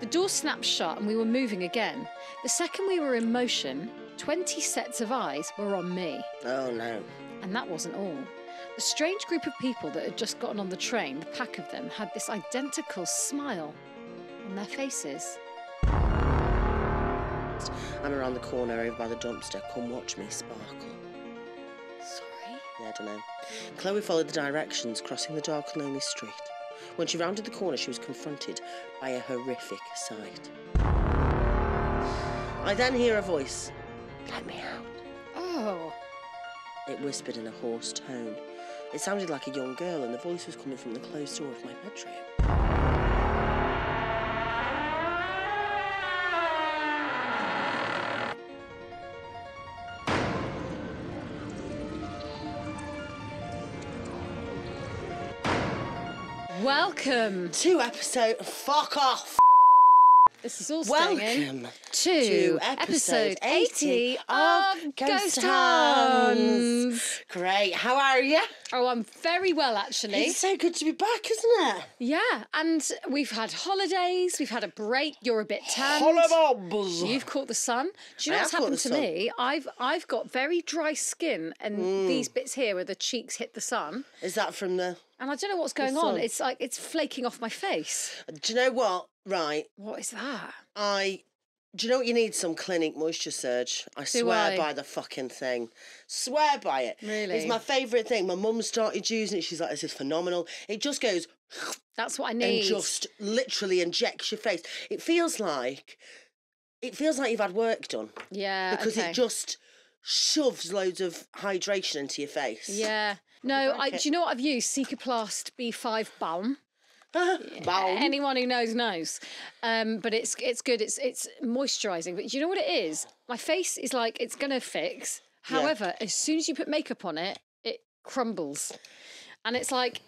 The door snapped shut and we were moving again. The second we were in motion, 20 sets of eyes were on me. Oh no. And that wasn't all. The strange group of people that had just gotten on the train, the pack of them, had this identical smile on their faces. I'm around the corner over by the dumpster. Come watch me sparkle. Sorry? Yeah, I don't know. Chloe followed the directions, crossing the dark and lonely street. When she rounded the corner, she was confronted by a horrific sight. I then hear a voice. Let me out. Oh. It whispered in a hoarse tone. It sounded like a young girl, and the voice was coming from the closed door of my bedroom. Welcome. to episode. Fuck off. This is all. Welcome to, to episode episode 80 80 of Ghost Huns. Great. How are you? Oh, I'm very well actually. It's so good to be back, isn't it? Yeah, and we've had holidays, we've had a break. You're a bit tanned. Hollabobs. You've caught the sun. Do you know I what's happened to sun. me? I've I've got very dry skin, and Mm. these bits here where the cheeks hit the sun, Is that from the? And I don't know what's going on. sun. It's like it's flaking off my face. Do you know what? Right. What is that? I. Do you know what you need? Some Clinique Moisture Surge. I swear I? by the fucking thing. Swear by it. Really? It's my favourite thing. My mum started using it. She's like, this is phenomenal. It just goes That's what I need. and just literally injects your face. It feels like. It feels like you've had work done yeah, because okay. it just shoves loads of hydration into your face. Yeah. No, I, do you know what I've used? Cicaplast B5 balm. Balm. Anyone who knows knows. Um, but it's it's good. It's it's moisturising. But do you know what it is? My face is like it's gonna fix. Yeah. However, as soon as you put makeup on it, it crumbles, and it's like,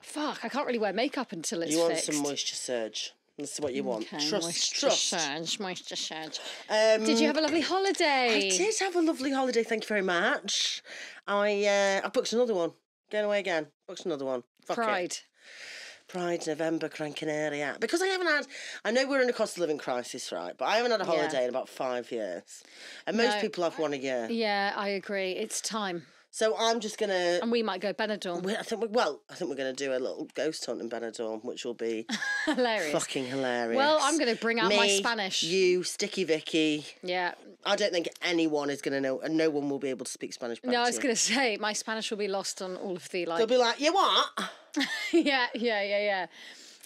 fuck, I can't really wear makeup until it's You want fixed. some moisture surge. That's what you want. Okay, trust, moisture trust. surge, moisture surge. Um, Did you have a lovely holiday? I did have a lovely holiday. Thank you very much. I uh, I booked another one. Going away again. Booked another one. Fuck it. Pride. Pride, November, Gran Canaria Because I haven't had, I know we're in a cost of living crisis, right? But I haven't had a Yeah. holiday in about five years. And most No. people have one a year. Yeah, I agree. It's time, So I'm just to. and we might go Benidorm. I think we, well, I think we're to do a little ghost hunt in Benidorm, which will be Hilarious. fucking hilarious. Well, I'm to bring out my Spanish. You, Sticky Vicky. Yeah. I don't think anyone is going to know, and no one will be able to speak Spanish. No, I was to say my Spanish will be lost on all of the like. They'll be like, you what? yeah, yeah, yeah, yeah.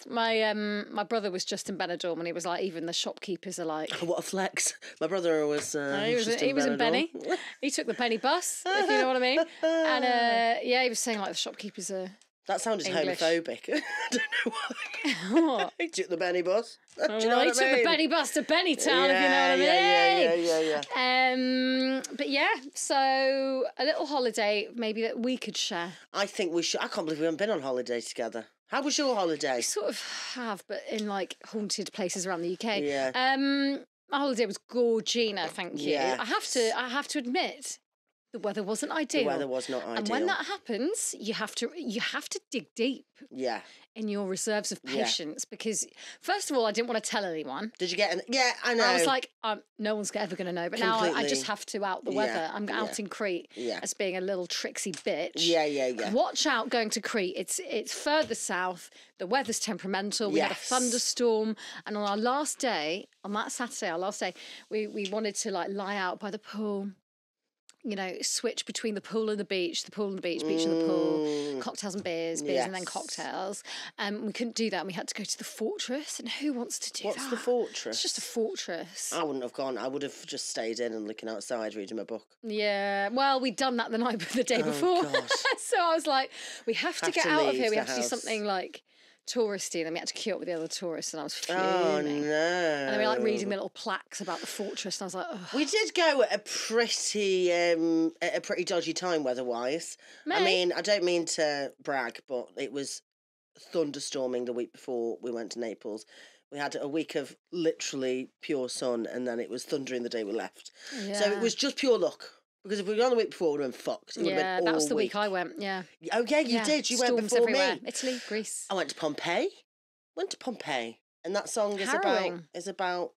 My um, my brother was just in Benidorm, and he was like, even the shopkeepers are like. What a flex. My brother was. Uh, He was, just he was in. Benny. He took the penny bus, if you know what I mean. And uh, yeah, he was saying like the shopkeepers are. That sounded English. homophobic. I don't know why. What? he took the Benny bus. Do you know Well, he I took the mean? penny bus to Bennytown, if you know what I mean. yeah, yeah, yeah, yeah, yeah. Um, but yeah, so a little holiday maybe that we could share. I think we should. I can't believe we haven't been on holiday together. How was your holiday? We sort of have, but in like haunted places around the UK. Yeah. Um, my holiday was gorgina, thank you. Yes. I have to, I have to admit, the weather wasn't ideal. The weather was not ideal. And when that happens, you have to, you have to dig deep Yeah. in your reserves of Yeah. patience because, first of all, I didn't want to tell anyone. Did you get in? Yeah, I know. I was like, um, no one's ever going to know. But now I, I just have to out the Yeah, weather. I'm yeah, out in Crete yeah. as being a little tricksy bitch. Yeah, yeah, yeah. Watch out going to Crete. It's it's further south. The weather's temperamental. We had a thunderstorm, and on our last day, on that Saturday, our last day, we we wanted to like lie out by the pool. You know, switch between the pool and the beach, the pool and the beach, beach and the pool, cocktails and beers, beers and then Mm. Cocktails. Um, we couldn't do that. and We had to go to the fortress, and who wants to do What's that? What's the fortress? It's just a fortress. I wouldn't have gone. I would have just stayed in and looking outside, reading my book. Yeah, well, we'd done that the night the day before, Oh, God. so I was like, we have to Have get to out of here. We have to do something like touristy, and then we had to queue up with the other tourists, and I was fuming. Oh no! And then we were like reading the little plaques about the fortress, and I was like, oh, We did go at a pretty um, at a pretty dodgy time weather-wise. I mean, I don't mean to brag, but it was thunderstorming the week before we went to Naples. We had a week of literally pure sun, and then it was thundering the day we left. Yeah. So it was just pure luck. Because if we'd gone the week before, we'd have been fucked. It yeah, been that was the week I went. Yeah, Oh yeah, you Yeah, did. You went before everywhere. me. Italy, Greece. I went to Pompeii. Went to Pompeii. and that song is about is about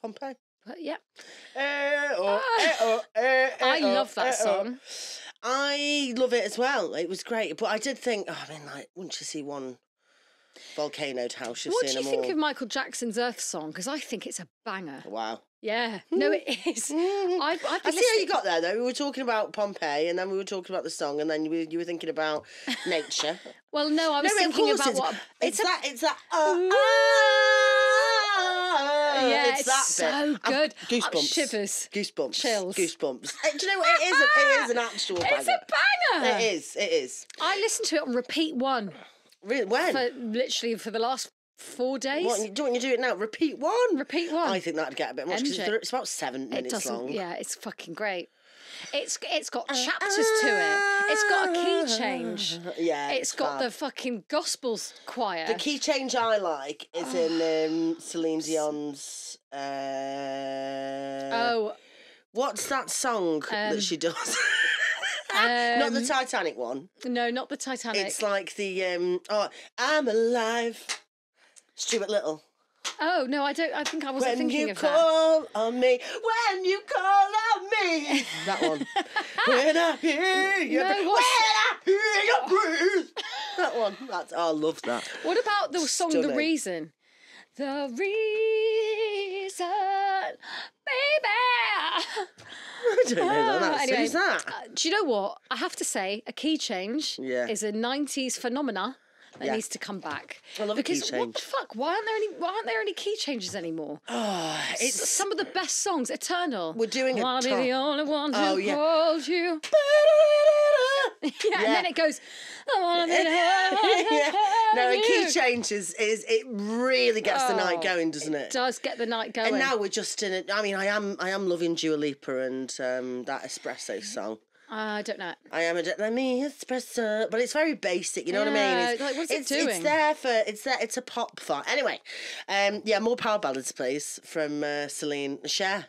Pompeii. But yeah, Eh, oh, Ah. eh, oh, eh, I love that song. I love it as well. It was great, but I did think, oh, I mean, like, wouldn't you see one volcanoed house? You've What do you think all. of Michael Jackson's Earth song? Because I think it's a banger. Wow. Yeah, no, it is. Mm. I've, I've I see how you got there though. We were talking about Pompeii, and then we were talking about the song, and then you were, you were thinking about nature. Well, no, I was no, thinking about it's, what it's, a- that. It's that. Uh, ah, Yeah, it's, it's that so bit. Good. Uh, Goosebumps. shivers. Goosebumps. Chills. Goosebumps. Eh, Do you know what? It is. A, it is an actual banger. It's a banger. It is. It is. I listened to it on repeat one Really? When? for literally for the last four days. What, you- don't you do it now? Repeat one. Repeat one. I think that'd get a bit much because it's about seven it minutes doesn't. long. Yeah, it's fucking great. It's it's got Uh, chapters to it. It's got a key change. Yeah, it's got fab. the fucking gospels choir. The key change I like is in um, Celine Dion's. Uh, oh, what's that song Um, that she does? Not the um, Titanic one. no, not the Titanic. It's like the um. Oh, I'm alive. Stuart Little. oh no, I don't. I think I wasn't When thinking you of that. When you call on me, when you call on me. that one. when I hear you, No, breathe, when I hear you breathe. that one. That's. Oh, I love that. What about the song "The Reason"? The reason, baby. I don't know that. That's, anyway, Who's that? Uh, do you know what? I have to say, a key change Yeah. is a '90s phenomena that Yeah. needs to come back. I love because what the fuck? Why aren't there any? Why aren't there any key changes anymore? Oh, It's it's some of the best songs. Eternal. We're doing a Wanna be the only one who Oh, yeah. calls you. yeah, and then it goes. I be the only one yeah. No, a key you." change is, is it really gets the night Oh, going, doesn't it? it? Does get the night going. And now we're just in it. I mean, I am I am loving Dua Lipa and um, that espresso song. I don't know. I am a let me espresso, but it's very basic. You know what I mean? Yeah, It's, like, what's it it's, It's doing? there for it's there. It's a pop fart. Anyway, um, yeah, more power ballads, please, from uh, Celine. Cher,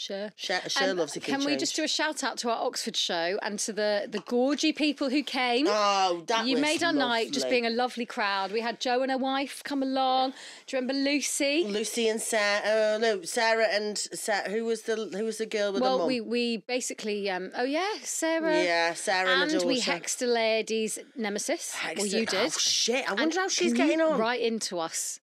Sure. Cher, Cher Um, loves a key Can we just do a shout out to our Oxford show and to the the gorgy people who came? Oh, that you made our night just being a lovely crowd. We had Joe and her wife come along. Do you remember Lucy? Lucy and Sarah. Oh no, Sarah and Sarah. Who was the who was the girl with the well, mum? we we basically um oh yeah, Sarah. yeah, Sarah and, And we hexed a lady's nemesis. Well, you did. Oh shit! I And wonder how she's getting on. Right into us.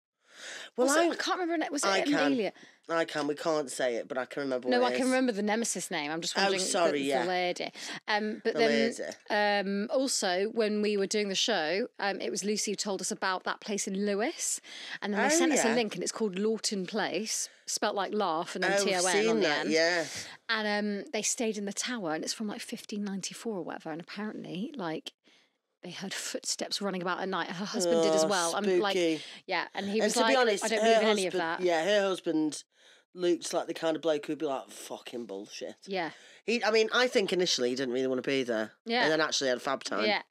Well, I, I can't remember. Was it I can. I can. We can't say it, but I can remember. No, I can remember the nemesis name. I'm just Oh, wondering. the- sorry, the, yeah. lady. Um, but The then um, also when we were doing the show, um, it was Lucy who told us about that place in Lewes, and then they Oh, sent us a link, and it's called Laughton Place, spelt like laugh and then Oh, T O N seen the that. end. Yeah. And um, they stayed in the tower, and it's from like 1594 or whatever. And apparently, like. They heard footsteps running about at night. Her husband did as Oh, well. I'm like, spooky. yeah, and he And was to like, be honest, I don't believe in husband, any of that. Yeah, her husband looked like the kind of bloke who'd be like, "Fucking bullshit." yeah, He, I mean, I think initially he didn't really want to be there. Yeah. And then actually had a fab time. yeah.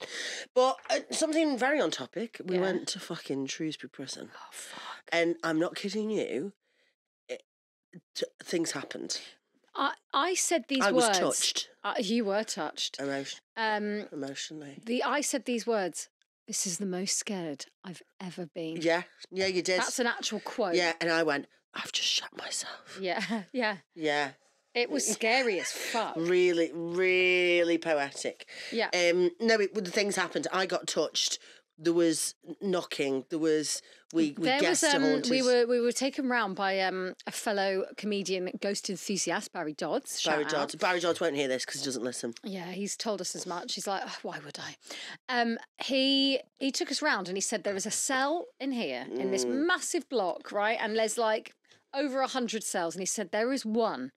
But uh, something very on topic. We Yeah. went to fucking Shrewsbury Prison, Oh fuck. and I'm not kidding you. It, t- things happened. I I said these words. I was words. touched Uh, you were touched. emotion, Um, emotionally. the I said these words. This is the most scared I've ever been. Yeah, yeah, you did. That's an actual quote. yeah, and I went. I've just shot myself. Yeah, yeah. Yeah, It was scary as fuck. really, really poetic. Yeah. Um, no, it, the things happened. I got touched. There was knocking. There was we we there was guessed um, a haunted. we were we were taken round by um a fellow comedian, ghost enthusiast Barry Dodds. Barry shout out. Dodds. Barry Dodds won't hear this because he doesn't listen. Yeah, he's told us as much. He's like, "Oh, why would I? Um, he he took us round and he said there is a cell in here in this Mm. massive block, right? And there's like over a hundred cells, and he said there is one.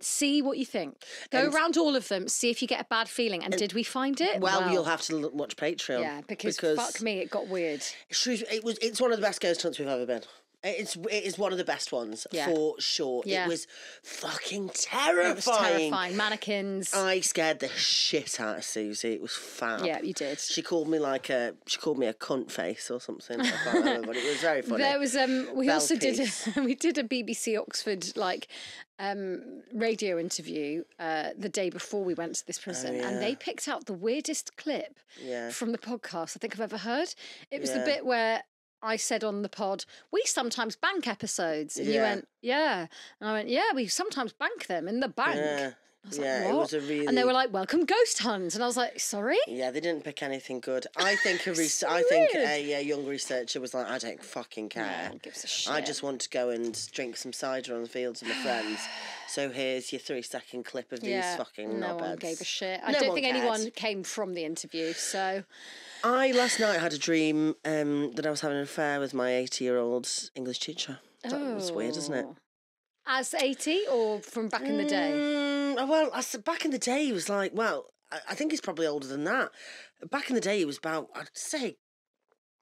See what you think. Go And- around all of them. See if you get a bad feeling. And, did we find it? Well, you'll have to watch Patreon. Yeah, because, fuck me, it got weird. It was. It's one of the best ghost hunts we've ever been. It's it is one of the best ones Yeah. for sure. Yeah. It was fucking It was terrifying. terrifying. Mannequins. I scared the shit out of Susie. It was fab. yeah, you did. She called me like a she called me a cunt face or something. I can't remember, but it was very funny. There was um we Bell also did a, we did a BBC Oxford like um radio interview uh the day before we went to this prison and Oh, yeah. they picked out the weirdest clip yeah. from the podcast I think I've ever heard. It was the bit where I said on the pod, we sometimes bank episodes. And you went, yeah. And I went, yeah, we sometimes bank them in the bank. Yeah. I was like, Yeah, it was a really. And they were like, welcome ghost hunt. And I was like, sorry? Yeah, they didn't pick anything good. I think a res- I think a, uh young researcher was like, I don't fucking care. No gives a shit. I just want to go and drink some cider on the fields with my friends. So here's your three second clip of these yeah, fucking no knobheads. one gave a shit. I No don't think cared. anyone came from the interview. So, I last night had a dream um, that I was having an affair with my 80 year old English teacher. That was weird, isn't it? Oh. As 80 or from back in the day? Mm, well, I back in the day, he was like, well, I, I think he's probably older than that. Back in the day, he was about, I'd say,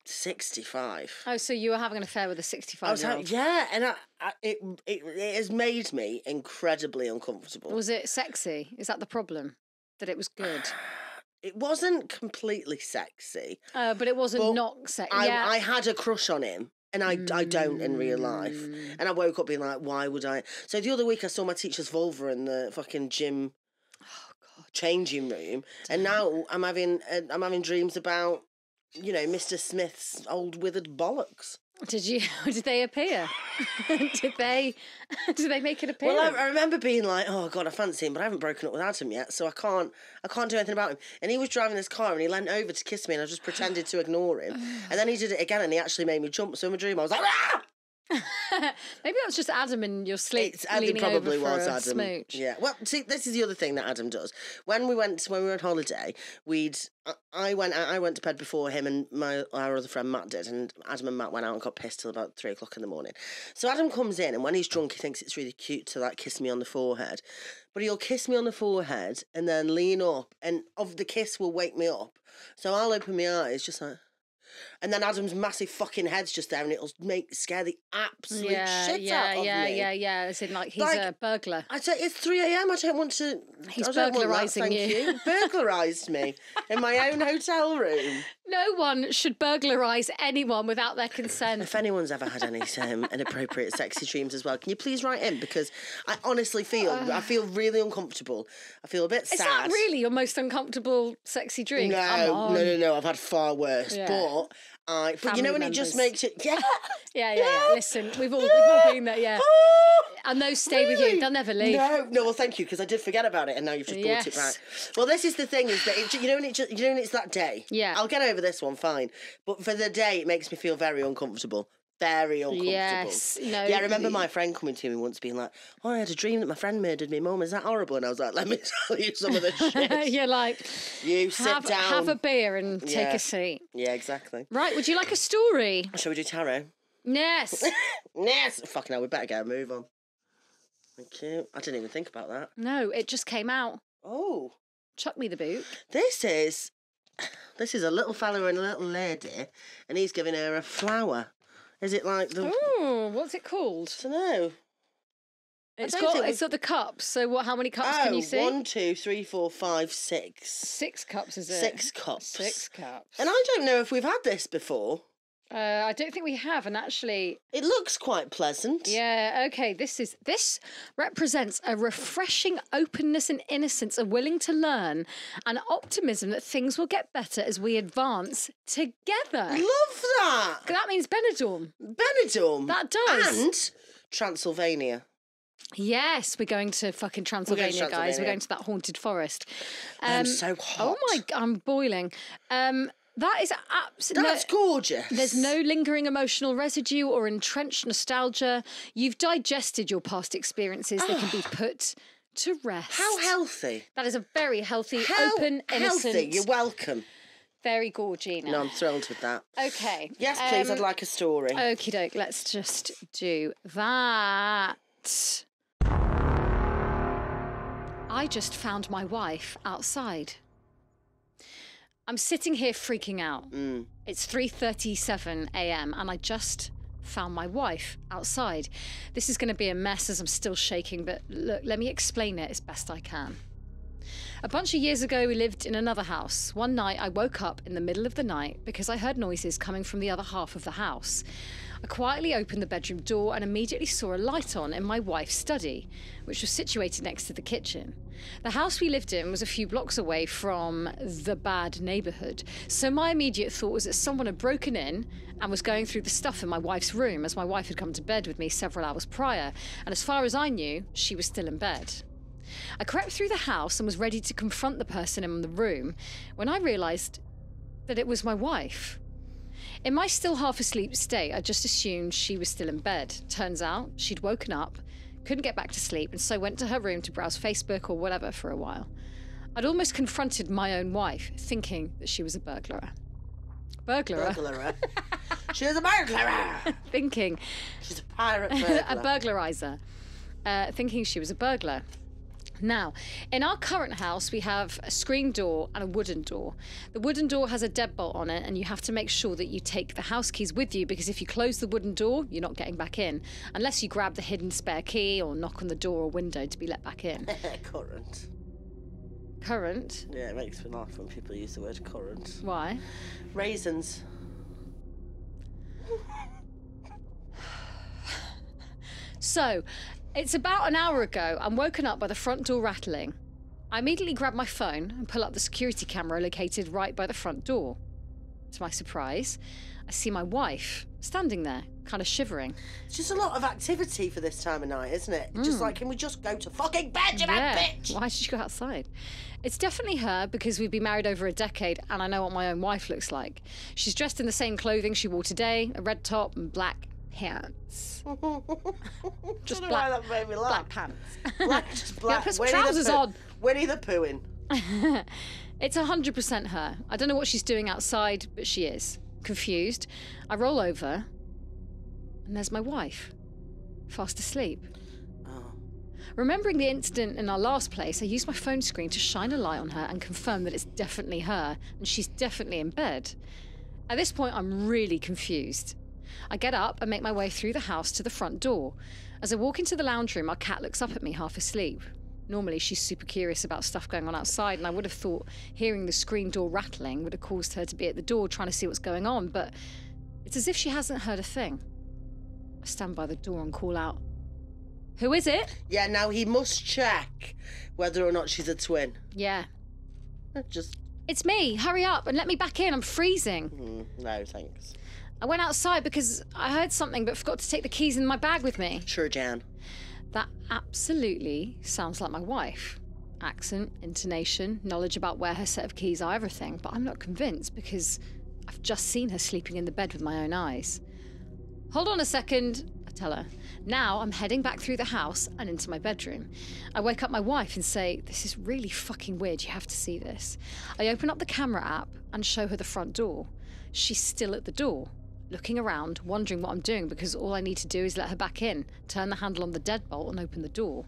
65. Oh, so you were having an affair with a 65 year old? yeah, and I, I, it, it it has made me incredibly uncomfortable. Was it sexy? Is that the problem? That it was good? It wasn't completely sexy. Uh, but it wasn't But not sexy. I, yeah. I had a crush on him, and I, I don't in real life. Mm. And I woke up being like, why would I? So the other week I saw my teacher's vulva in the fucking gym Oh, God. changing room, and now I'm having uh, I'm having dreams about you know Mr. Smith's old withered bollocks. Did you? Did they appear? did they? Did they make it appear? Well, I, I remember being like, "Oh God, I fancy him," but I haven't broken up with Adam yet, so I can't, I can't do anything about him. And he was driving this car, and he leant over to kiss me, and I just pretended to ignore him. And then he did it again, and he actually made me jump. So in my dream, I was like, "Ah!" Maybe that's just Adam in your sleep It's, leaning probably was Adam. smooch. Yeah. Well, see, this is the other thing that Adam does. When we went, when we were on holiday, we'd, I- I went, I went to bed before him, and my our other friend Matt did, and Adam and Matt went out and got pissed till about three o'clock in the morning. So Adam comes in, and when he's drunk, he thinks it's really cute to like kiss me on the forehead, but he'll kiss me on the forehead and then lean up, and of the kiss will wake me up. So I'll open my eyes, just like. And then Adam's massive fucking head's just there, and it'll make scare the absolute yeah, shit yeah, out of yeah, me. yeah, yeah. As in, like he's Like- a burglar. I say it's three a.m. I don't want to. He's I don't want that, burglarising thank you. Burglarised me in my own hotel room. No one should burglarize anyone without their consent. If anyone's ever had any um, inappropriate sexy dreams as well, can you please write in? Because I honestly feel I feel really uncomfortable. I feel a bit Is sad. that really your most uncomfortable sexy dream? No, no, no, no. I've had far worse. Yeah. But I. But you know when it just makes it. Yeah. Yeah, yeah, yeah. Listen, we've all we've all been there. Yeah, ah! and those stay with you. They'll never leave. No, no. Well, thank you because I did forget about it, and now you've just brought it back. Well, this is the thing: is that it, you know when it just, you know when it's that day. Yeah. I'll get over this one, fine. But for the day, it makes me feel very uncomfortable. Very uncomfortable. Yes, no. Yeah, I remember my friend coming to me once being like, "Oh, I had a dream that my friend murdered me, mum. Is that horrible?" And I was like, "Let me tell you some of the shit. You're like, you sit have, down." have a beer and take a seat. Yeah, exactly. Right, would you like a story? Shall we do tarot? Yes. Yes. Fucking hell, we better get a move on. Thank you. I didn't even think about that. no, it just came out. Oh. Chuck me the boot. This is this is a little fella and a little lady, and he's giving her a flower. Is it like the? Oh, what's it called? I don't know. It's got it's got the cups. So what? How many cups can you oh, see? Oh, one, two, three, four, five, six. Six cups, is it? Six cups. Six cups. And I don't know if we've had this before. Uh, I don't think we have, and actually, It looks quite pleasant. yeah, okay. This is this represents a refreshing openness and innocence, a willing to learn, and optimism that things will get better as we advance together. Love that. That means Benidorm. Benidorm. That does. And Transylvania. Yes, we're going to fucking Transylvania, guys. We're going to that haunted forest. I'm Um, so Oh hot. my! I'm boiling. Um, that is absolutely. That's gorgeous. There's no lingering emotional residue or entrenched nostalgia. You've digested your past experiences. They can be put to rest. How healthy. That is a very healthy, How open, innocent, healthy. You're welcome. very Gorgina. No, I'm thrilled with that. Okay. Yes, please. I'd um, like a story. Okie doke, let's just do that. I just found my wife outside. I'm sitting here freaking out. Mm. It's 3:37 a.m. and I just found my wife outside. This is going to be a mess as I'm still shaking, but look, let me explain it as best I can. A bunch of years ago, we lived in another house. One night, I woke up in the middle of the night because I heard noises coming from the other half of the house. I quietly opened the bedroom door and immediately saw a light on in my wife's study, which was situated next to the kitchen. The house we lived in was a few blocks away from the bad neighbourhood, so my immediate thought was that someone had broken in and was going through the stuff in my wife's room, as my wife had come to bed with me several hours prior, and as far as I knew, she was still in bed. I crept through the house and was ready to confront the person in the room when I realised that it was my wife. In my still half asleep state, I just assumed she was still in bed. Turns out she'd woken up, couldn't get back to sleep, and so went to her room to browse Facebook or whatever for a while. I'd almost confronted my own wife, thinking that she was a burglar. Burglar. Burglar. She's a burglar. thinking She's a pirate a burglarizer, uh, thinking she was a burglar. Now, in our current house, we have a screen door and a wooden door. The wooden door has a deadbolt on it, and you have to make sure that you take the house keys with you because if you close the wooden door, you're not getting back in unless you grab the hidden spare key or knock on the door or window to be let back in. current. Current. Yeah, it makes me laugh when people use the word current. Why? Raisins. So, it's about an hour ago. I'm woken up by the front door rattling. I immediately grab my phone and pull up the security camera located right by the front door. To my surprise, I see my wife standing there, kind of shivering. It's just a lot of activity for this time of night, isn't it? Just hmm. like, can we just go to fucking bed, you mad bitch? Why did you go outside? It's definitely her because we've been married over a decade and I know what my own wife looks like. She's dressed in the same clothing she wore today a red top and black pants. Just black- why that made me laugh. Black pants. Black, just black. put some the trousers on. Winnie the Pooh in. It's 100% her. I don't know what she's doing outside, but she is. Confused. I roll over, and there's my wife, fast asleep. Oh. Remembering the incident in our last place, I use my phone screen to shine a light on her and confirm that it's definitely her, and she's definitely in bed. At this point, I'm really confused. I get up and make my way through the house to the front door. As I walk into the lounge room, our cat looks up at me half asleep. Normally, she's super curious about stuff going on outside, and I would have thought hearing the screen door rattling would have caused her to be at the door trying to see what's going on, but it's as if she hasn't heard a thing. I stand by the door and call out, Who is it? Yeah, now he must check whether or not she's a twin. Yeah. Just, It's me. Hurry up and let me back in. I'm freezing. mm, no, thanks. I went outside because I heard something but forgot to take the keys in my bag with me. Sure, Jan. That absolutely sounds like my wife. Accent, intonation, knowledge about where her set of keys are, everything. But I'm not convinced because I've just seen her sleeping in the bed with my own eyes. Hold on a second, I tell her. Now I'm heading back through the house and into my bedroom. I wake up my wife and say, This is really fucking weird. You have to see this. I open up the camera app and show her the front door. She's still at the door, looking around, wondering what I'm doing because all I need to do is let her back in, turn the handle on the deadbolt, and open the door.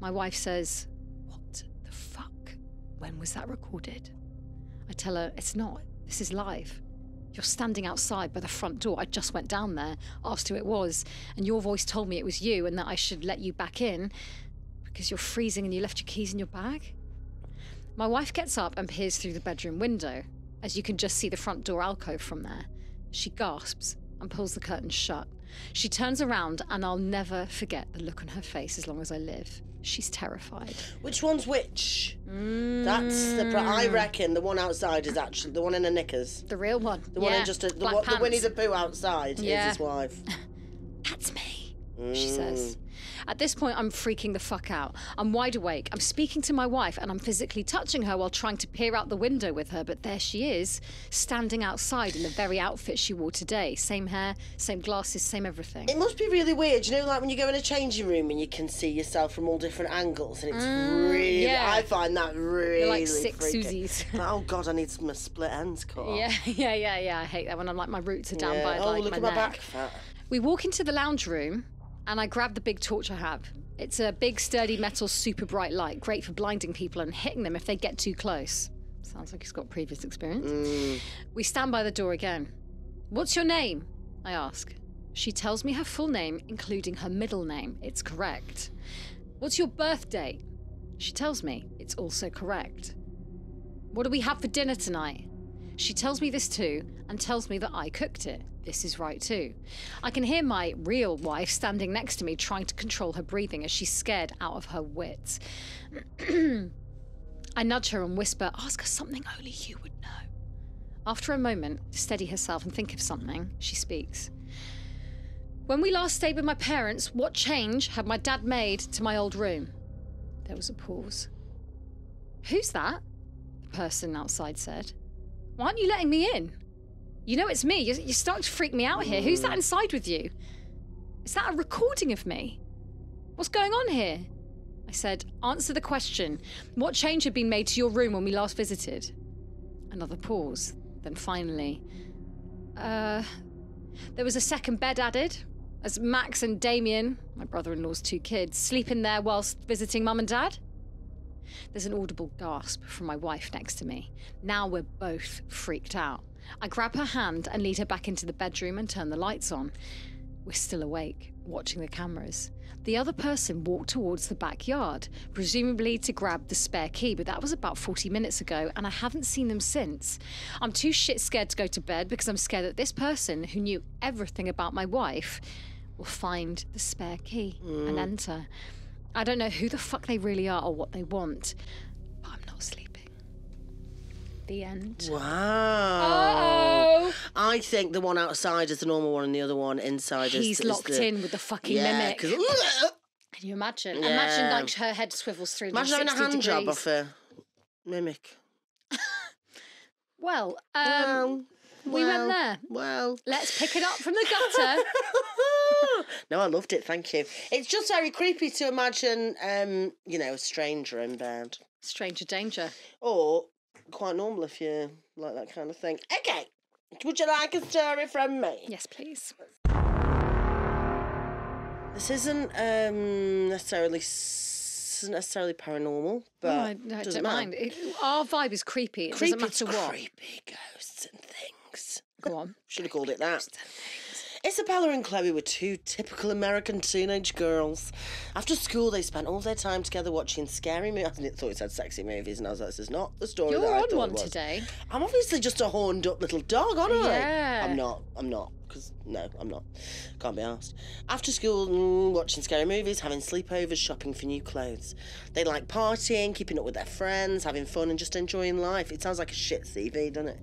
My wife says, What the fuck? When was that recorded? I tell her, It's not. This is live. You're standing outside by the front door. I just went down there, asked who it was, and your voice told me it was you and that I should let you back in because you're freezing and you left your keys in your bag. My wife gets up and peers through the bedroom window, as you can just see the front door alcove from there. She gasps and pulls the curtains shut. She turns around, and I'll never forget the look on her face as long as I live. She's terrified. Which one's which? That's the. Pro- I mm. reckon the one outside is actually the one in the knickers. The real one. The one yeah. in just a, the, black one, the Winnie the Pooh outside Yeah. is his wife. That's me, she mm. says. At this point, I'm freaking the fuck out. I'm wide awake. I'm speaking to my wife and I'm physically touching her while trying to peer out the window with her, but there she is, standing outside in the very outfit she wore today. Same hair, same glasses, same everything. It must be really weird, you know, like when you go in a changing room and you can see yourself from all different angles, and it's really. Mm, yeah. I find that really. You're like six freaky. Susies. oh God, I need some split ends cut. Yeah, yeah, yeah, yeah. I hate that when I'm like my roots are down Yeah. by oh, like look my at my neck. back fat. We walk into the lounge room and I grab the big torch I have. It's a big, sturdy metal, super bright light, great for blinding people and hitting them if they get too close. Sounds like he's got previous experience. Mm. We stand by the door again. What's your name? I ask. She tells me her full name, including her middle name. It's correct. What's your birthday? She tells me it's also correct. What do we have for dinner tonight? She tells me this too and tells me that I cooked it. This is right too. I can hear my real wife standing next to me trying to control her breathing as she's scared out of her wits. I nudge her and whisper, Ask her something only you would know. After a moment, to steady herself and think of something, she speaks. When we last stayed with my parents, what change had my dad made to my old room? There was a pause. Who's that? The person outside said. Why aren't you letting me in? You know it's me. You're, you're starting to freak me out here. Who's that inside with you? Is that a recording of me? What's going on here? I said, Answer the question. What change had been made to your room when we last visited? Another pause. Then finally, uh, there was a second bed added, as Max and Damien, my brother in law's two kids, sleep in there whilst visiting mum and dad. There's an audible gasp from my wife next to me. Now we're both freaked out. I grab her hand and lead her back into the bedroom and turn the lights on. We're still awake, watching the cameras. The other person walked towards the backyard, presumably to grab the spare key, but that was about 40 minutes ago, and I haven't seen them since. I'm too shit scared to go to bed because I'm scared that this person who knew everything about my wife will find the spare key and mm. enter. I don't know who the fuck they really are or what they want, The end. Wow. Oh, I think the one outside is the normal one and the other one inside is he's is locked the, in with the fucking Yeah, mimic. 'cause- Can you imagine? Imagine like her head swivels through. imagine having a hand job off a mimic. Well, um, well, we went there. Well, Let's pick it up from the gutter. no, I loved it. Thank you. It's just very creepy to imagine, um, you know, a stranger in bed, Stranger danger. or quite normal if you like that kind of thing. Okay, would you like a story from me? Yes, please. This isn't um, necessarily necessarily paranormal, but oh, I, I doesn't mind. It, our vibe is creepy. It Creepy, doesn't matter what. creepy ghosts and things. Go on. Should have called it that. Isabella and Chloe were two typical American teenage girls. After school, they spent all their time together watching scary movies. I thought it said sexy movies, and I was like, "This is not the story." You're that I on thought one it was. today. I'm obviously just a horned up little dog, aren't I? Yeah. I'm not. I'm not. Because, no, I'm not. Can't be asked. After school, mm, watching scary movies, having sleepovers, shopping for new clothes. They like partying, keeping up with their friends, having fun, and just enjoying life. It sounds like a shit CV, doesn't it?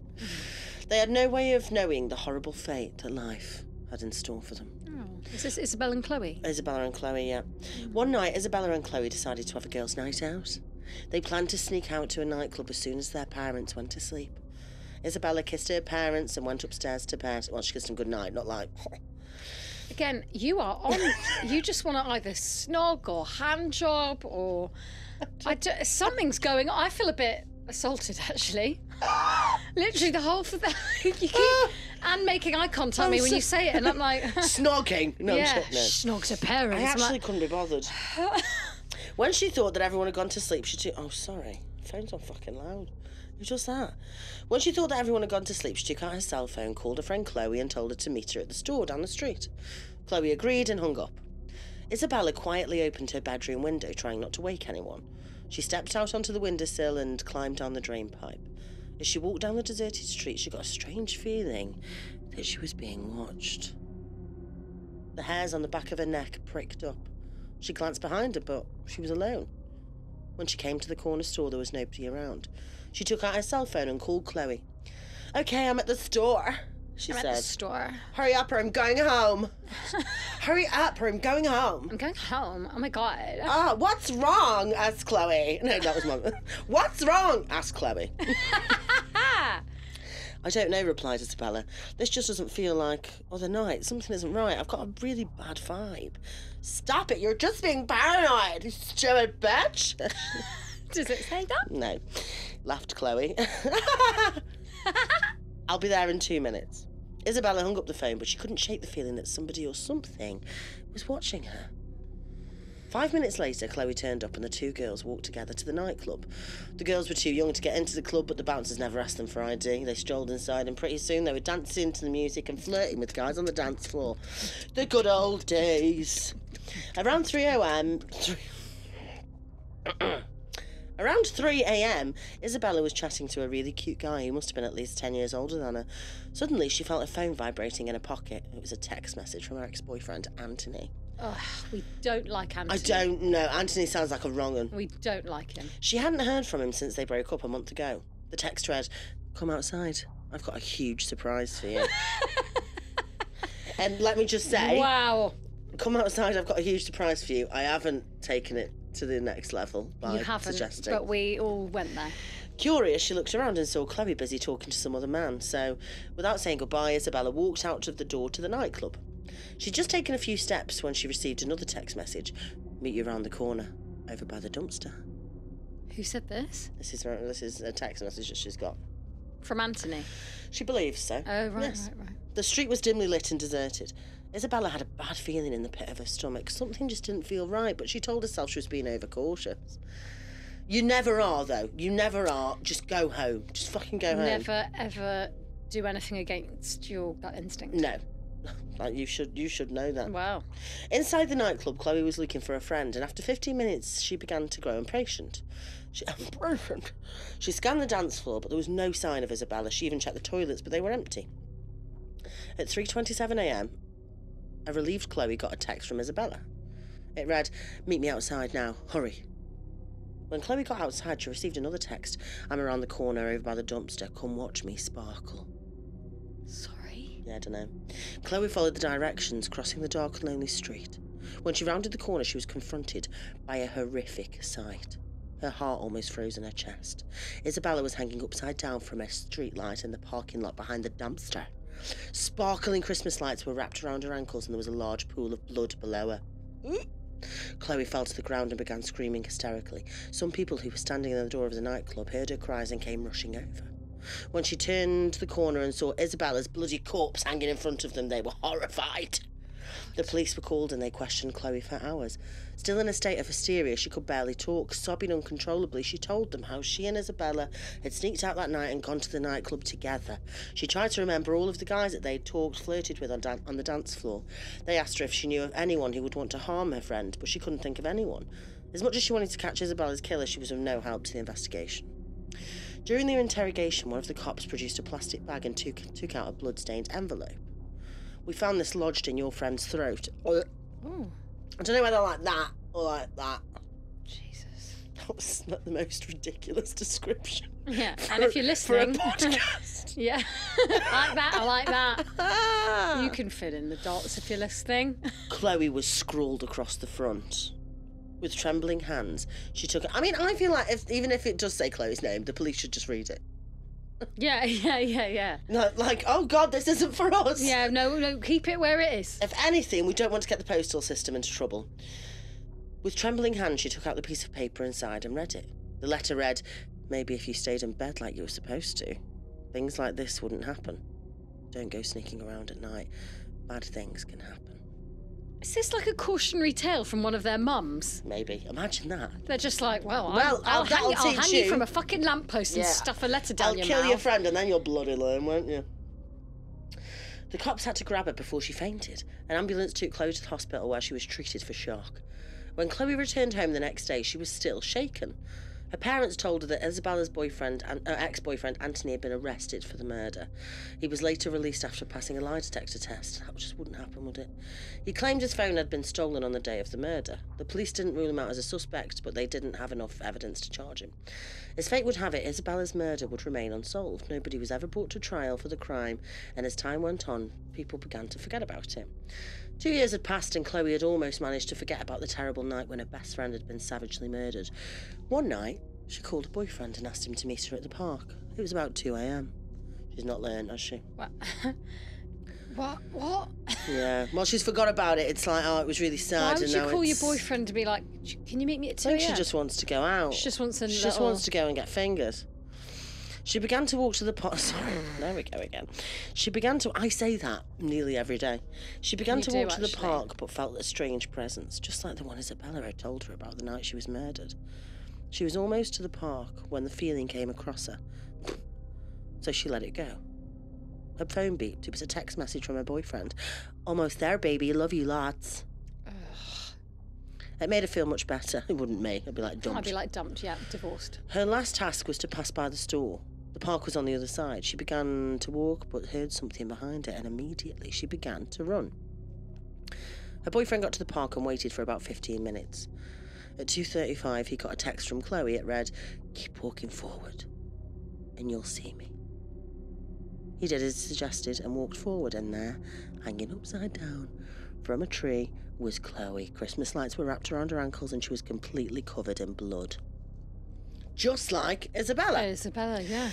They had no way of knowing the horrible fate that life had in store for them. Oh, is this Isabel and Chloe? Isabella and Chloe, yeah. One night, Isabella and Chloe decided to have a girls' night out. They planned to sneak out to a nightclub as soon as their parents went to sleep. Isabella kissed her parents and went upstairs to bed. Well, she kissed them good night, not like. Again, you are on. you just want to either snog or hand job or. I do, something's going on. I feel a bit assaulted actually. Literally the whole for the you keep and making eye contact I'm me when so- you say it, and I'm like, Snogging. No, yeah, no. snog to parents. I actually like, couldn't be bothered. when she thought that everyone had gone to sleep, she took. Oh, sorry. Phone's on fucking loud. Who's just that? When she thought that everyone had gone to sleep, she took out her cell phone, called her friend Chloe, and told her to meet her at the store down the street. Chloe agreed and hung up. Isabella quietly opened her bedroom window, trying not to wake anyone. She stepped out onto the windowsill and climbed down the drain pipe. As she walked down the deserted street, she got a strange feeling that she was being watched. The hairs on the back of her neck pricked up. She glanced behind her, but she was alone. When she came to the corner store, there was nobody around. She took out her cell phone and called Chloe. Okay, I'm at the store, she I'm at the store. Hurry up or I'm going home. Hurry up or I'm going home. I'm going home. Oh my god. Ah, what's wrong? asked Chloe. No, that was mum. what's wrong? asked Chloe. I don't know, replied Isabella. This just doesn't feel like other nights. Something isn't right. I've got a really bad vibe. Stop it. You're just being paranoid, you stupid bitch. Does it say that? no, laughed Chloe. I'll be there in two minutes. Isabella hung up the phone, but she couldn't shake the feeling that somebody or something was watching her. Five minutes later, Chloe turned up and the two girls walked together to the nightclub. The girls were too young to get into the club, but the bouncers never asked them for ID. They strolled inside, and pretty soon they were dancing to the music and flirting with guys on the dance floor. The good old days. Around 3 a.m. Around 3 a.m., Isabella was chatting to a really cute guy who must have been at least 10 years older than her. Suddenly, she felt a phone vibrating in her pocket. It was a text message from her ex boyfriend, Anthony. Ugh, we don't like Anthony. I don't know. Anthony sounds like a wrong un. We don't like him. She hadn't heard from him since they broke up a month ago. The text read, Come outside. I've got a huge surprise for you. and let me just say, Wow. come outside, I've got a huge surprise for you. I haven't taken it to the next level by You haven't, suggesting. but we all went there. Curious, she looked around and saw Chloe busy talking to some other man. So, without saying goodbye, Isabella walked out of the door to the nightclub. She'd just taken a few steps when she received another text message Meet you around the corner, over by the dumpster. Who said this? This is, this is a text message that she's got. From Anthony. She believes so. Oh, right, Yes. right, right. The street was dimly lit and deserted. Isabella had a bad feeling in the pit of her stomach. Something just didn't feel right, but she told herself she was being overcautious. You never are, though. You never are. Just go home. Just fucking go home. Never, ever do anything against your gut instinct. No. Like you should you should know that. Wow. Inside the nightclub, Chloe was looking for a friend, and after 15 minutes, she began to grow impatient. She, impatient. She scanned the dance floor, but there was no sign of Isabella. She even checked the toilets, but they were empty. At 3:27 a.m., a relieved Chloe got a text from Isabella. It read, "Meet me outside now. Hurry." When Chloe got outside, she received another text. I'm around the corner over by the dumpster. Come watch me sparkle. Sorry. Yeah, I don't know. Chloe followed the directions, crossing the dark and lonely street. When she rounded the corner, she was confronted by a horrific sight. Her heart almost froze in her chest. Isabella was hanging upside down from a streetlight in the parking lot behind the dumpster. Sparkling Christmas lights were wrapped around her ankles, and there was a large pool of blood below her. Hmm? Chloe fell to the ground and began screaming hysterically. Some people who were standing in the door of the nightclub heard her cries and came rushing over. When she turned the corner and saw Isabella's bloody corpse hanging in front of them, they were horrified. The police were called and they questioned Chloe for hours. Still in a state of hysteria, she could barely talk. Sobbing uncontrollably, she told them how she and Isabella had sneaked out that night and gone to the nightclub together. She tried to remember all of the guys that they'd talked, flirted with on, dan- on the dance floor. They asked her if she knew of anyone who would want to harm her friend, but she couldn't think of anyone. As much as she wanted to catch Isabella's killer, she was of no help to the investigation. During their interrogation, one of the cops produced a plastic bag and took, took out a blood-stained envelope. We found this lodged in your friend's throat. Oh, hmm. I don't know whether I like that or like that. Jesus. That was not the most ridiculous description. Yeah, and if you're listening For a podcast. yeah, like that, I like that. You can fill in the dots if you're listening. Chloe was scrawled across the front. With trembling hands, she took it. I mean, I feel like if, even if it does say Chloe's name, the police should just read it. Yeah, yeah, yeah, yeah. No, like, oh God, this isn't for us. Yeah, no, no, keep it where it is. If anything, we don't want to get the postal system into trouble. With trembling hands, she took out the piece of paper inside and read it. The letter read, Maybe if you stayed in bed like you were supposed to, things like this wouldn't happen. Don't go sneaking around at night. Bad things can happen. Is this like a cautionary tale from one of their mums? Maybe. Imagine that. They're just like, well, Well, I'll, I'll, I'll- hang, you, I'll hang you you. from a fucking lamppost and Yeah. stuff a letter down I'll your kill mouth. your friend and then you'll bloody learn, won't you? The cops had to grab her before she fainted. An ambulance took Chloe to the hospital where she was treated for shock. When Chloe returned home the next day, she was still shaken. Her parents told her that Isabella's boyfriend, her uh, ex-boyfriend Anthony, had been arrested for the murder. He was later released after passing a lie detector test. That just wouldn't happen, would it? He claimed his phone had been stolen on the day of the murder. The police didn't rule him out as a suspect, but they didn't have enough evidence to charge him. As fate would have it, Isabella's murder would remain unsolved. Nobody was ever brought to trial for the crime, and as time went on, people began to forget about it. Two years had passed, and Chloe had almost managed to forget about the terrible night when her best friend had been savagely murdered. One night, she called her boyfriend and asked him to meet her at the park. It was about 2 a.m. She's not learned, has she? What? what? What? Yeah. Well, she's forgot about it. It's like, oh, it was really sad. Why would and you call your boyfriend to be like, can you meet me at two? I think she just wants to go out. She just wants a She just wants to go and get fingered. She began to walk to the park. Sorry, there we go again. She began to. I say that nearly every day. She began You to do, walk to the park, but felt a strange presence, just like the one Isabella had told her about the night she was murdered. She was almost to the park when the feeling came across her. So she let it go. Her phone beeped. It was a text message from her boyfriend. Almost there, baby. Love you lots. It made her feel much better. It wouldn't me. I'd be like dumped. I'd be like dumped, yeah, divorced. Her last task was to pass by the store. The park was on the other side. She began to walk but heard something behind her and immediately she began to run. Her boyfriend got to the park and waited for about 15 minutes. At 2:35 he got a text from Chloe. It read, "Keep walking forward and you'll see me." He did as suggested and walked forward and there, hanging upside down from a tree, was Chloe. Christmas lights were wrapped around her ankles and she was completely covered in blood. Just like Isabella. Isabella, yeah.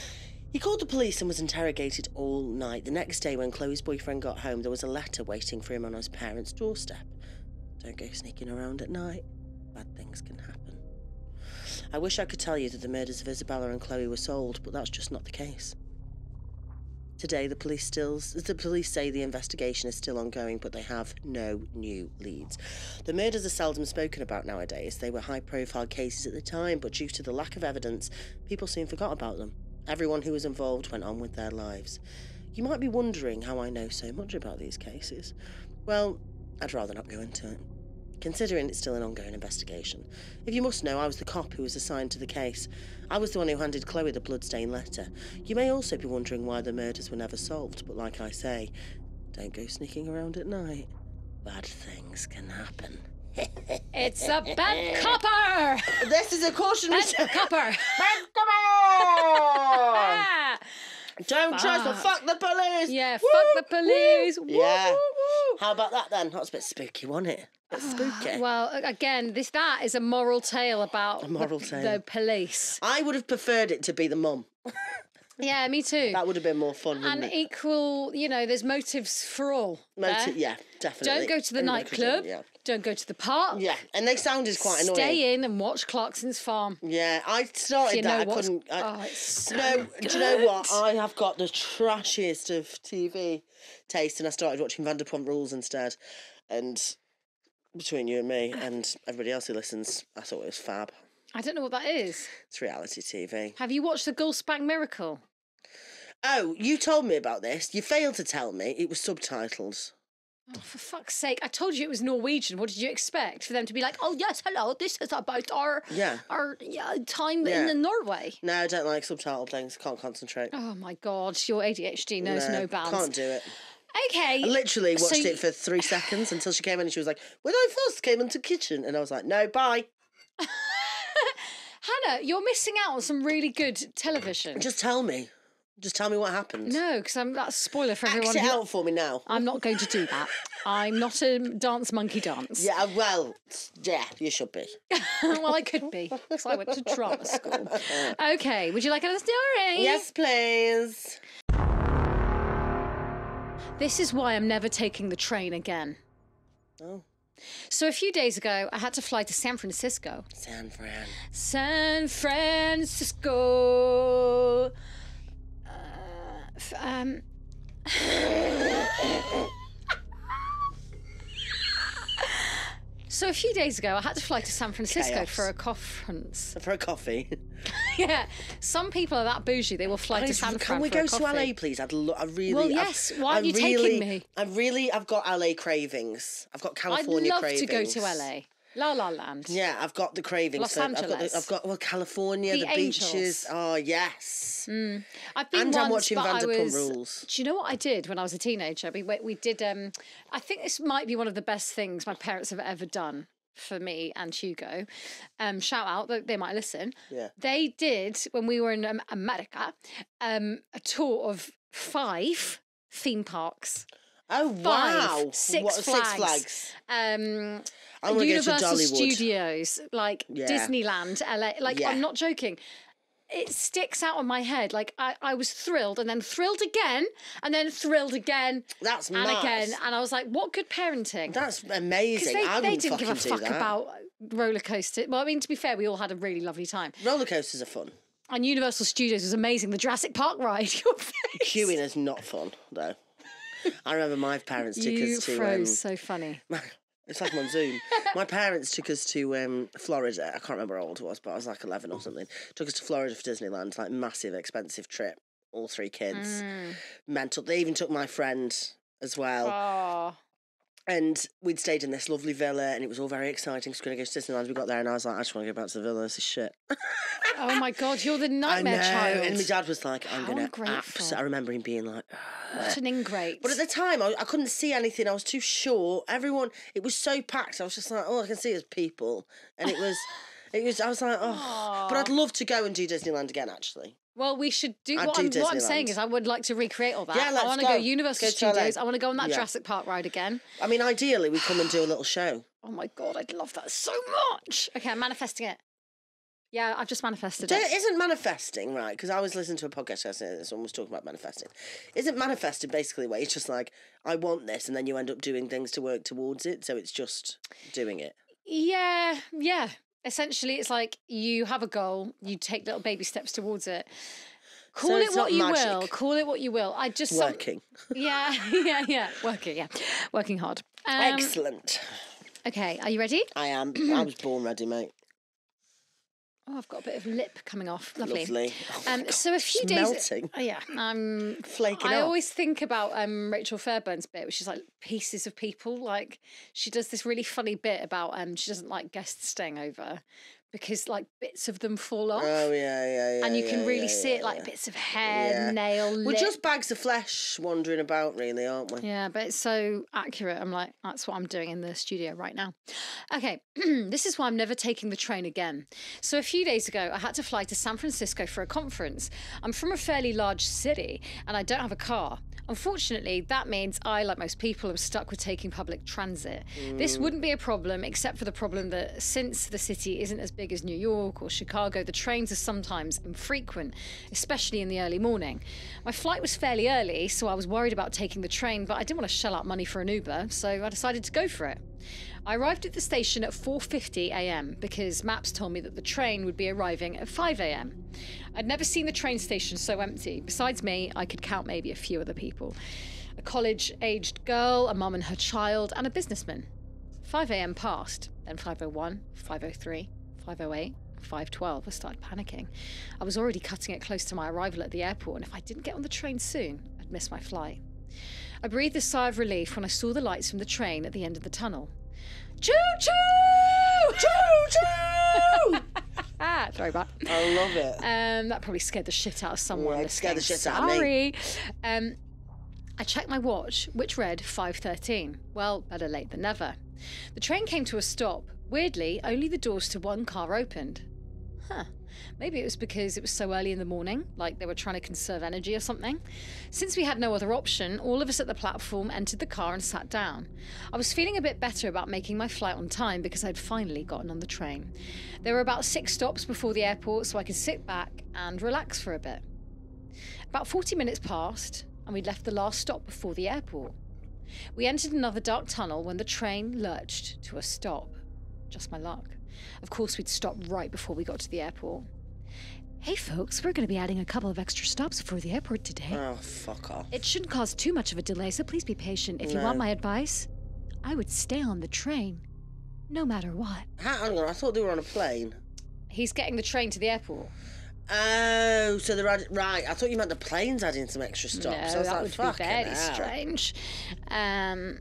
He called the police and was interrogated all night. The next day, when Chloe's boyfriend got home, there was a letter waiting for him on his parents' doorstep. Don't go sneaking around at night. Bad things can happen. I wish I could tell you that the murders of Isabella and Chloe were solved, but that's just not the case. Today, the police still the police say the investigation is still ongoing, but they have no new leads. The murders are seldom spoken about nowadays. They were high-profile cases at the time, but due to the lack of evidence, people soon forgot about them. Everyone who was involved went on with their lives. You might be wondering how I know so much about these cases. Well, I'd rather not go into it, considering it's still an ongoing investigation. If you must know, I was the cop who was assigned to the case. I was the one who handed Chloe the bloodstained letter. You may also be wondering why the murders were never solved, but like I say, don't go sneaking around at night. Bad things can happen. It's a bad copper! This is a cautionary Bad copper! Come on! Ah! Don't trust the Fuck. fuck the police. Yeah, Woo, fuck the police! Woo, Yeah. How about that then? That's a bit spooky, wasn't it? A ah, spooky. Well, again, this that is a moral tale about A moral the, tale. the police. I would have preferred it to be the mum. Yeah, me too. That would have been more fun, and it? equal, you know, there's motives for all. Motive, yeah, definitely. Don't go to the Everybody could do it, nightclub. Yeah. Don't go to the park. Yeah, and they sounded quite annoying. Stay in and watch Clarkson's Farm. Yeah, I started You know that. I couldn't. I, oh, it's so no, do you know what? I have got the trashiest of TV taste, and I started watching Vanderpump Rules instead. And between you and me and everybody else who listens, I thought it was fab. I don't know what that is. It's reality TV. Have you watched the Gullspång Miracle? Oh, you told me about this. You failed to tell me it was subtitled. Oh, for fuck's sake! I told you it was Norwegian. What did you expect for them to be like? Oh yes, hello. This is about our Yeah. our yeah, time Yeah. in the Norway. No, I don't like subtitled things. Can't concentrate. Oh my god, your ADHD knows no, bounds. Can't do it. Okay. I literally So watched it for three seconds until she came in and she was like, "When I first came into the kitchen," and I was like, "No, bye." Hannah, you're missing out on some really good television. Just tell me. Just tell me what happened. no, because I'm that's a spoiler for everyone. Act it who- out for me now. I'm not going to do that. I'm not a dance monkey dance. Yeah, well, yeah, you should be. well, I could be because I went to drama school. Okay, would you like another story? Yes, please. This is why I'm never taking the train again. Oh, So a few days ago, I had to fly to San Francisco. San Fran. San Francisco. Um. so a few days ago, I had to fly to San Francisco Chaos. for a conference. For a coffee. yeah, some people are that bougie; they will fly to Guys, San Can Fran we go to. LA, please? I'd lo- I really. Well, I've- yes, why aren't you really, taking me? I really, I've got LA cravings. I've got California I'd love cravings. to go to LA, La La Land. Yeah, I've got the cravings. Los for, I've got, Angeles. the, I've got well, California, The the, beaches. Oh yes. I've been And once, I'm watching Vanderpump was, Rules. Do you know what I did when I was a teenager? We we we did. Um, I think this might be one of the best things my parents have ever done for me and Hugo. Um, shout out, they- they might listen. Yeah. They did when we were in um, America, um, a tour of five theme parks. Oh Five, wow! Six what, Flags. Six Flags. Um, I want to go to Universal Studios, like Yeah. Disneyland, LA. Like Yeah. I'm not joking. It sticks out on my head. Like I, I was thrilled and then thrilled again and then thrilled again That's and mad. again. And I was like, what good parenting. That's amazing. they, I they didn't give a fuck about roller coaster. Well, I mean, to be fair, we all had a really lovely time. roller coasters are fun. And Universal Studios was amazing. The Jurassic Park ride. Queuing is not fun though. I remember my parents took You us to. You froze Um, so funny. it's like I'm on Zoom. my parents took us to um, Florida. I can't remember how old it was, but I was like 11 or something. Took us to Florida for Disneyland. Like massive, expensive trip. All three kids. Mm. Mental. They even took my friend as well. Oh. And we'd stayed in this lovely villa, and it was all very exciting. So we we're going to go to Disneyland. We got there, and I was like, I just want to go back to the villa. This is shit. Oh my god, you're the nightmare child. And my dad was like, I'm going to abs-. I remember him being like, What an ingrate. but at the time, I, I couldn't see anything. I was too short. Everyone, it was so packed. I was just like, all I can see is people, and it was, it was. I was like, oh. But I'd love to go and do Disneyland again. Actually, well, we should do I'd what, do I'm, what I'm saying is I would like to recreate all that. Yeah, let's I want to go. go Universal Go to LA. Studios. I want to go on that Yeah. Jurassic Park ride again. I mean, ideally, we come and do a little show. Oh my god, I'd love that so much. Okay, I'm manifesting it. Yeah, I've just manifested Don't- it. Isn't manifesting right? Because I was listening to a podcast yesterday. and Someone was talking about manifesting. Isn't manifesting basically where it's just like I want this, and then you end up doing things to work towards it. So it's just doing it. Yeah, yeah. Essentially, it's like you have a goal, you take little baby steps towards it. Call So it what you will. Call it what you will. I just some- Working. yeah, yeah, yeah. Working, yeah, working hard. Um, Excellent. Okay, are you ready? I am. I was born ready, mate. Oh, I've got a bit of lip coming off. Lovely. Lovely. Oh Um, God, so a few days. melting. Oh, yeah, um, Flaking I off. always think about um, Rachel Fairburn's bit, which is like pieces of people. Like she does this really funny bit about um, she doesn't like guests staying over because like bits of them fall oh, off, Oh yeah, yeah, yeah. and you can really yeah, see yeah, it like yeah. bits of hair, Yeah. nail, We're lip. just bags of flesh wandering about, really, aren't we? Yeah, but it's so accurate. I'm like, that's what I'm doing in the studio right now. Okay, this is why I'm never taking the train again. So, a few days ago, I had to fly to San Francisco for a conference. I'm from a fairly large city and I don't have a car. Unfortunately, that means I, like most people, am stuck with taking public transit. This mm. wouldn't be a problem, except for the problem that since the city isn't as big as New York or Chicago, the trains are sometimes infrequent, especially in the early morning. My flight was fairly early, so I was worried about taking the train, but I didn't want to shell out money for an Uber, so I decided to go for it. I arrived at the station at 4:50 a.m. because maps told me that the train would be arriving at 5 a.m. I'd never seen the train station so empty. Besides me, I could count maybe a few other people. A college-aged girl, a mum and her child, and a businessman. 5 a.m. passed, then 5:01, 5:03, 5:08, 5:12. I started panicking. I was already cutting it close to my arrival at the airport, and if I didn't get on the train soon, I'd miss my flight. I breathed a sigh of relief when I saw the lights from the train at the end of the tunnel. Choo choo! Choo choo! ah, throwback. I love it. Um, that probably scared the shit out of someone. Yeah, scared the listening. shit out of me. Sorry. Um, I checked my watch, which read 5:13. Well, better late than never. The train came to a stop. Weirdly, only the doors to one car opened. Huh. Maybe it was because it was so early in the morning, like they were trying to conserve energy or something. Since we had no other option, all of us at the platform entered the car and sat down. I was feeling a bit better about making my flight on time because I'd finally gotten on the train. There were about six stops before the airport, so I could sit back and relax for a bit. About 40 minutes passed, and we'd left the last stop before the airport. We entered another dark tunnel when the train lurched to a stop. Just my luck. Of course, we'd stopped right before we got to the airport. Hey, folks, we're going to be adding a couple of extra stops before the airport today. Oh, fuck off. It shouldn't cause too much of a delay, so please be patient. If you want my advice, I would stay on the train, no matter what. Hang on, I thought they were on a plane. He's getting the train to the airport. Oh, so they're right. I thought you meant the plane's adding some extra stops. no, I was that like, would be very hell. strange. Um,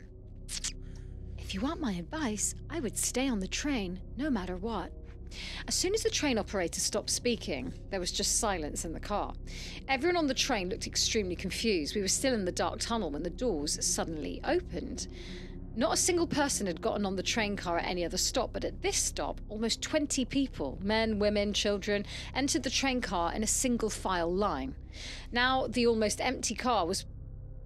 if you want my advice, I would stay on the train, no matter what. As soon as the train operator stopped speaking, there was just silence in the car. Everyone on the train looked extremely confused. We were still in the dark tunnel when the doors suddenly opened. Not a single person had gotten on the train car at any other stop, but at this stop, almost 20 people men, women, children entered the train car in a single file line. Now, the almost empty car was.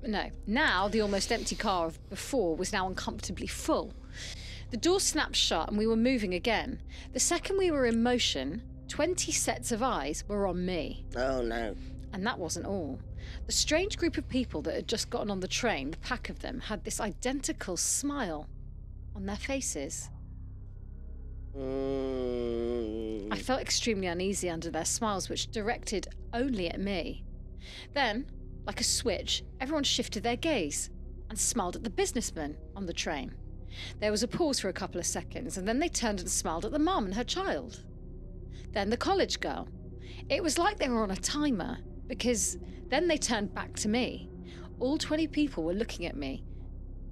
No, now the almost empty car of before was now uncomfortably full. The door snapped shut and we were moving again. The second we were in motion, 20 sets of eyes were on me. Oh no. And that wasn't all. The strange group of people that had just gotten on the train, the pack of them, had this identical smile on their faces. Mm. I felt extremely uneasy under their smiles, which directed only at me. Then, like a switch, everyone shifted their gaze and smiled at the businessman on the train. There was a pause for a couple of seconds, and then they turned and smiled at the mum and her child. Then the college girl. It was like they were on a timer, because then they turned back to me. All 20 people were looking at me,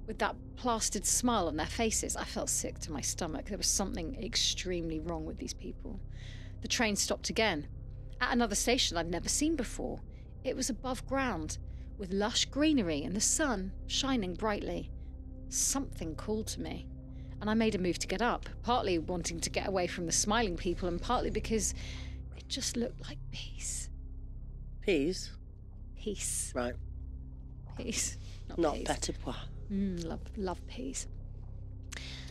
with that plastered smile on their faces. I felt sick to my stomach. There was something extremely wrong with these people. The train stopped again at another station I'd never seen before. It was above ground, with lush greenery and the sun shining brightly. Something called to me, and I made a move to get up, partly wanting to get away from the smiling people, and partly because it just looked like peace. Peas. Peace. Right. Peace. Not, Not peas. petit pois. Mm, love, love peas.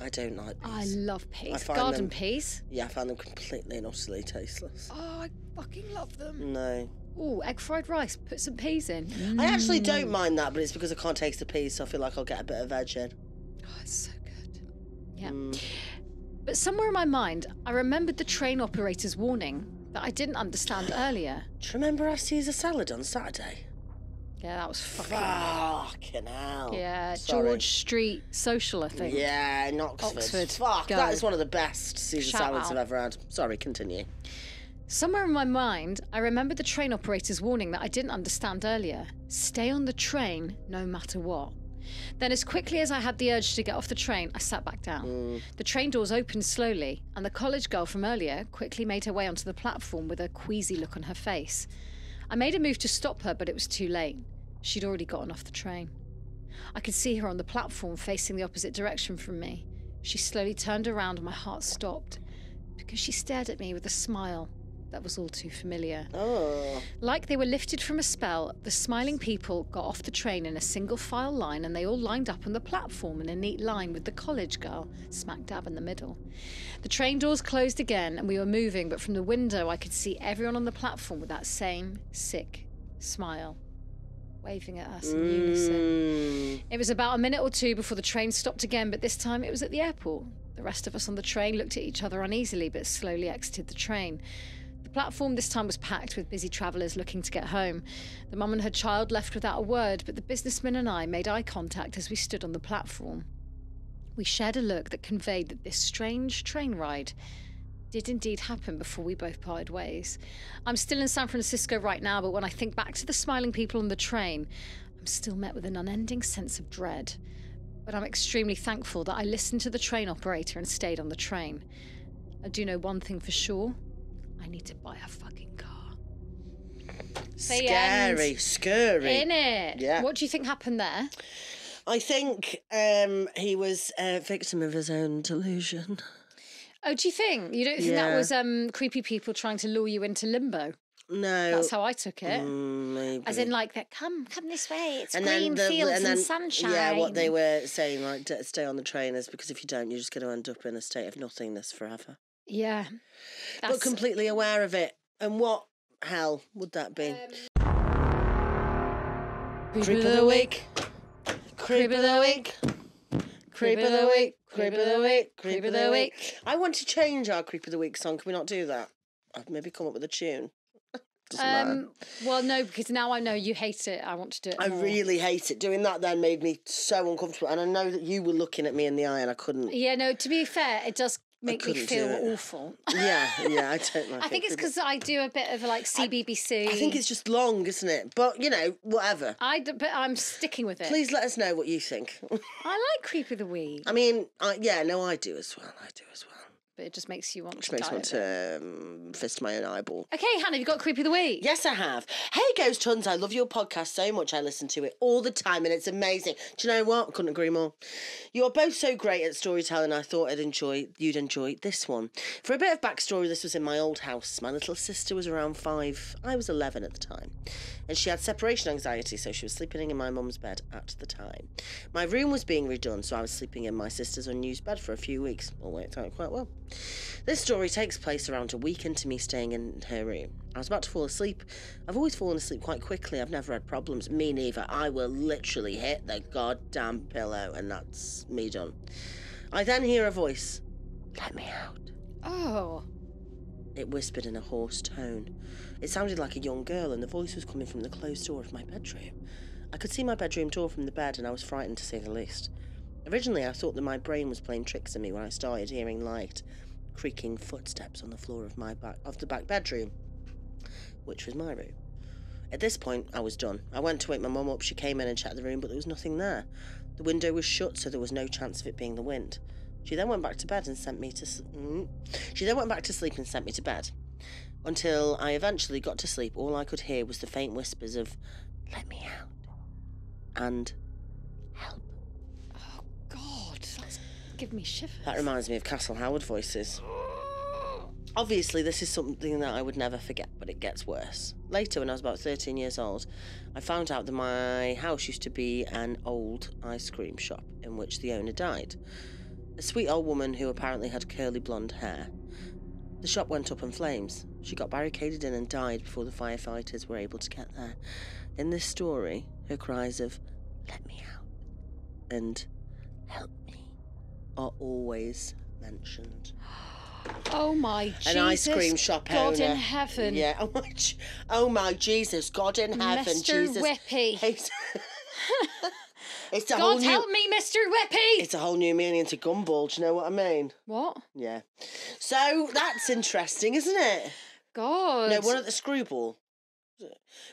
I don't like peas. I love peas. find Garden them- peas. Yeah, I found them completely and utterly tasteless. Oh, I fucking love them. No. Oh, egg fried rice. Put some peas in. I actually Mm. don't mind that, but it's because I can't taste the peas, so I feel like I'll get a bit of veg in. Oh, it's so good. Yeah. Mm. But somewhere in my mind, I remembered the train operator's warning that I didn't understand earlier. Do you remember to use a salad on Saturday? Yeah, that was fucking. Fucking hell. Yeah, Sorry. George Street Social, I think. Yeah, in Oxford. Oxford, Fuck, go. that is one of the best Caesar Shout salads out. I've ever had. Sorry, continue. Somewhere in my mind, I remembered the train operator's warning that I didn't understand earlier stay on the train no matter what. Then, as quickly as I had the urge to get off the train, I sat back down. Mm. The train doors opened slowly, and the college girl from earlier quickly made her way onto the platform with a queasy look on her face. I made a move to stop her, but it was too late. She'd already gotten off the train. I could see her on the platform facing the opposite direction from me. She slowly turned around, and my heart stopped because she stared at me with a smile that was all too familiar. Oh. Like they were lifted from a spell, the smiling people got off the train in a single file line and they all lined up on the platform in a neat line with the college girl smack dab in the middle. The train doors closed again and we were moving, but from the window I could see everyone on the platform with that same sick smile, waving at us in unison. Mm. It was about a minute or two before the train stopped again, but this time it was at the airport. The rest of us on the train looked at each other uneasily, but slowly exited the train. The platform this time was packed with busy travellers looking to get home. The mum and her child left without a word, but the businessman and I made eye contact as we stood on the platform. We shared a look that conveyed that this strange train ride did indeed happen before we both parted ways. I'm still in San Francisco right now, but when I think back to the smiling people on the train, I'm still met with an unending sense of dread. But I'm extremely thankful that I listened to the train operator and stayed on the train. I do know one thing for sure I need to buy a fucking car. The end. Scary, scary. In it. Yeah. What do you think happened there? I think um, he was a victim of his own delusion. Oh, do you think? You don't think that was um, creepy people trying to lure you into limbo? No. That's how I took it. Mm, maybe. As in, like that. Come, come this way. It's and green fields and then, sunshine. Yeah, what they were saying, like, d- stay on the train is because if you don't, you're just going to end up in a state of nothingness forever. Yeah. but That's, completely aware of it. And what hell would that be? Creep of the week. Creep of the week. Creep of the week. Creep of the week. Creep of the week. I want to change our creep of the week song. Can we not do that? I've maybe come up with a tune. Doesn't matter. Um, well, no, because now I know you hate it. I want to do it. I more. really hate it. Doing that then made me so uncomfortable. And I know that you were looking at me in the eye and I couldn't. Yeah, no. To be fair, it does make me feel awful. Yeah, yeah, I don't like I think it's because I do a bit of like CBBC. I think it's just long, isn't it? But, you know, whatever. I, d- but I'm sticking with it. Please let us know what you think. I like Creep of the Week, I mean, I, yeah, no, I do as well. I do as well. But it just makes you want Which to makes me want to um, fist my own eyeball. Okay, Hannah, you got Creep of the Week. Yes, I have. Hey, Ghost Huns, I love your podcast so much. I listen to it all the time and it's amazing. Do you know what? Couldn't agree more. You are both so great at storytelling. I thought I'd enjoy you'd enjoy this one. For a bit of backstory, this was in my old house. My little sister was around five. I was 11 at the time. And she had separation anxiety, so she was sleeping in my mum's bed at the time. My room was being redone, so I was sleeping in my sister's unused bed for a few weeks. All worked out quite well. This story takes place around a week into me staying in her room. I was about to fall asleep. I've always fallen asleep quite quickly. I've never had problems. Me neither. I will literally hit the goddamn pillow, and that's me done. I then hear a voice. Let me out. Oh, It whispered in a hoarse tone. It sounded like a young girl, and the voice was coming from the closed door of my bedroom. I could see my bedroom door from the bed, and I was frightened to say the least. Originally, I thought that my brain was playing tricks on me when I started hearing light, creaking footsteps on the floor of my back of the back bedroom, which was my room. At this point, I was done. I went to wake my mum up. She came in and checked the room, but there was nothing there. The window was shut, so there was no chance of it being the wind. She then went back to bed and sent me to. Mm. She then went back to sleep and sent me to bed. Until I eventually got to sleep, all I could hear was the faint whispers of "Let me out" and giving me shivers. That reminds me of Castle Howard voices. Obviously, this is something that I would never forget, but it gets worse. Later, when I was about 13 years old, I found out that my house used to be an old ice cream shop in which the owner died. A sweet old woman who apparently had curly blonde hair. The shop went up in flames. She got barricaded in and died before the firefighters were able to get there. In this story, her cries of, let me out, and help are always mentioned. Oh my Jesus! An ice cream shop God owner. in heaven. Yeah. Oh my, oh my Jesus, God in heaven, Mr. Jesus. Whippy. It's, it's a whole God new. help me, Mr. Whippy. It's a whole new meaning to gumball. Do you know what I mean? What? Yeah. So that's interesting, isn't it? God. No, one at the screwball.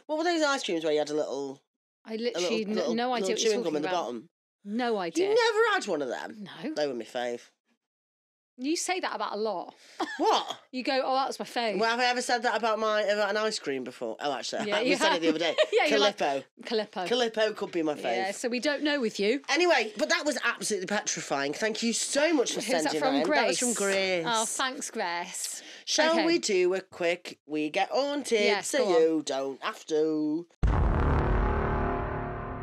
What were those ice creams where you had a little, I a literally little, n- little, no idea little what you're chewing talking gum in the about. bottom? No idea. You never had one of them. No. They were my fave. You say that about a lot. What? You go, oh, that was my fave. Well, have I ever said that about my about an ice cream before? Oh, actually, Yeah, I you said it the other day. Yeah, you're like- Calippo. Calippo. Calippo could be my fave. yeah, so we don't know with you. Anyway, but that was absolutely petrifying. Thank you so much for Who's sending that from in. Grace? That was from Grace. Oh, thanks, Grace. Shall okay. we do a quick We Get Haunted Yes, so go on. you don't have to?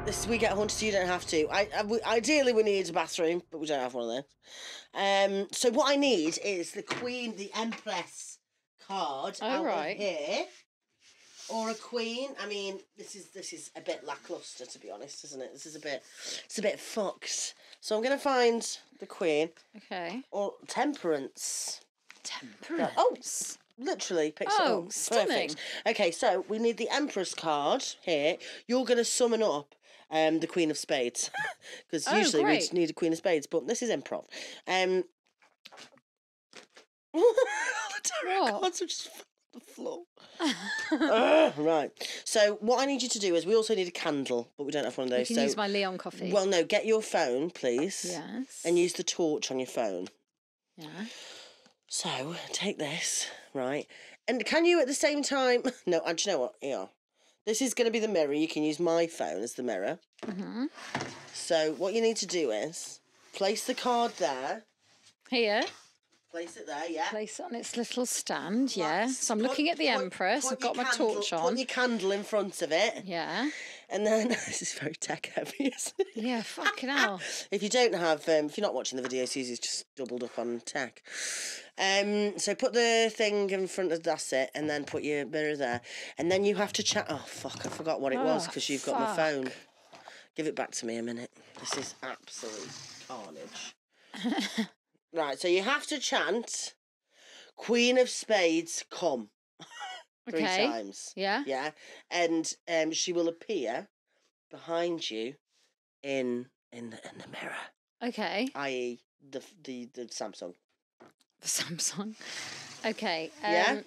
This We Get Haunted so you don't have to. I, I we- Ideally, we need a bathroom, but we don't have one of those. Um, so what I need is the Queen, the Empress card Oh, out right. of here. Or a queen. I mean, this is this is a bit lackluster to be honest, isn't it? This is a bit it's a bit fucked. So I'm gonna find the queen Okay. or temperance. Temperance. Oh, literally picks it Oh, up. stunning. Perfect. Okay, so we need the Empress card here. You're going to summon up um, the Queen of Spades because Oh, usually we just need a Queen of Spades, but this is improv. Um, the tarot What? cards are just on the floor. Ugh, right. So what I need you to do is we also need a candle, but we don't have one of You those. can so use my Leon coffee. well, no, get your phone, please, yes. and use the torch on your phone. yeah. So take this, right? And can you at the same time? No, and do you know what? Yeah, this is going to be the mirror. You can use my phone as the mirror. hmm So what you need to do is place the card there. Here, Place it there. Yeah. place it on its little stand. Yeah. So I'm put- looking at the put- Empress. put I've got my candle- torch Put on. your candle in front of it, Yeah. and then this is very tech heavy. Isn't it? Yeah. Fucking hell. If you don't have, um, if you're not watching the video, Susie's just doubled up on tech. Um, so put the thing in front of that's it, and then put your mirror there, and then you have to chat. Oh fuck, I forgot what it was Oh, because you've got my phone. Give it back to me a minute. This is absolute carnage. right, so you have to chant, "Queen of Spades, come." Three Okay. times. Yeah. Yeah, and um, she will appear behind you in in the, in the mirror Okay. i.e. the the the Samsung. The Samsung. Okay. Um, Yeah?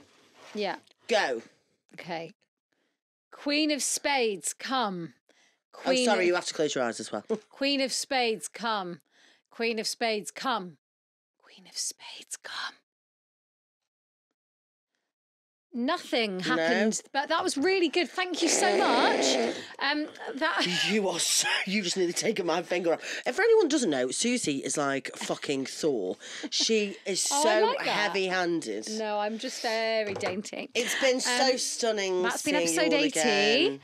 Yeah. Go. Okay. Queen of Spades, come. Queen oh, Queen sorry, of, you have to close your eyes as well. Queen of Spades, come. Queen of Spades, come. Queen of Spades, come. Nothing No. happened, but that was really good. Thank you so much. Um, that you are so. You just nearly taken my finger off. If anyone doesn't know, Susie is like fucking Thor. She is Oh, I so like that. heavy-handed. no, I'm just very dainty. It's been so Um, stunning. that's been seeing you episode all 80. again.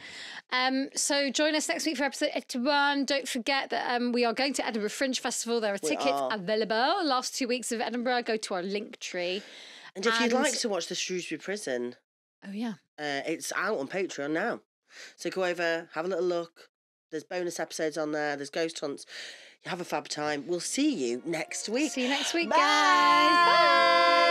Um, so join us next week for episode 81. Don't forget that um, we are going to Edinburgh Fringe Festival. There are We tickets are. available. Last two weeks of Edinburgh, go to our Linktree. And if you'd like to watch the Shrewsbury Prison, Oh yeah. uh, it's out on Patreon now. So go over, have a little look. There's bonus episodes on there. There's ghost hunts. You have a fab time. We'll see you next week. See you next week, Bye. guys. Bye.